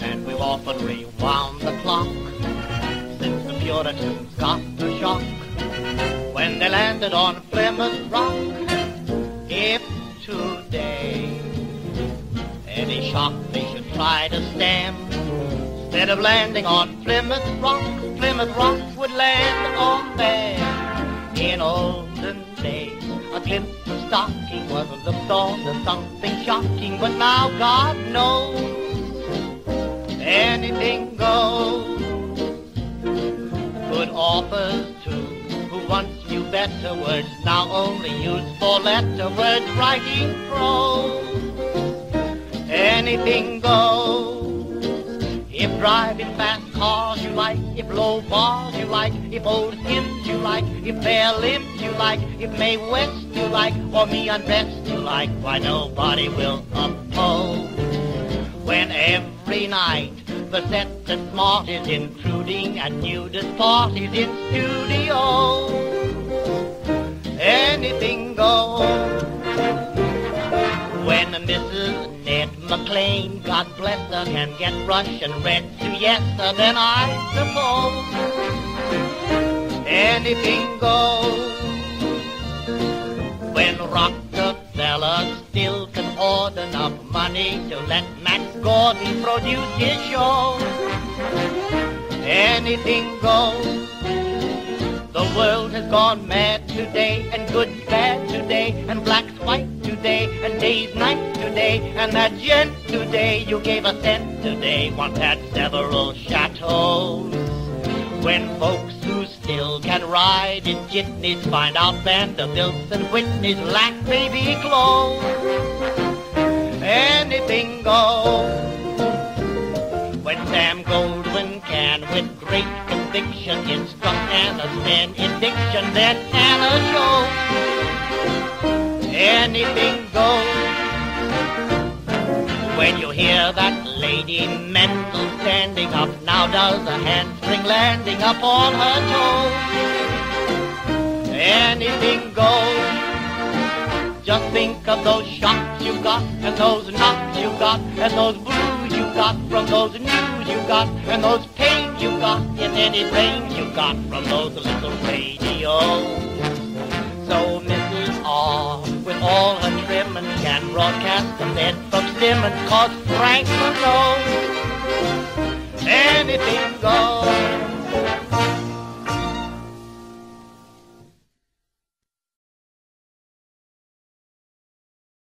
And we've often rewound the clock since the Puritans got the shock when they landed on Plymouth Rock. If today any shock they should try to stem, instead of landing on Plymouth Rock, Plymouth Rock would land on them in olden days glimpse of stocking was looked on as something shocking, but now God knows anything goes. Good offers too, who once knew better words, now only use four letter words, writing prose. Anything goes. If driving fast cars you like, if low bars you like, if old hymns you like, if bare limbs you like, if Mae West you like, or me undressed you like, why nobody will oppose. When every night the set and smart is intruding at nudist parties in studios. Mrs. Ned McLean, God bless her, can get Russian red siesta, then I suppose anything goes. When Rockefeller still can hoard enough money to let Max Gordon produce his show, anything goes. The world has gone mad today, and good's bad today, and black's white today, and day's night and that gent today you gave a cent today once had several chateaus. When folks who still can ride in jitneys find out Vanderbilts and Whitneys lack baby clothes, anything goes. When Sam Goldwyn can, with great conviction, instruct Anna's men in diction, then Anna shows anything goes. When you hear that lady mental standing up, now does a handspring landing up on her toes. Anything goes. Just think of those shocks you got, and those knocks you got, and those blues you got from those news you got, and those pains you got in any brains you got from those little radios. So Mrs. R, with all her trim and can broadcast the lead limit, cause Frank Franklin know anything goes.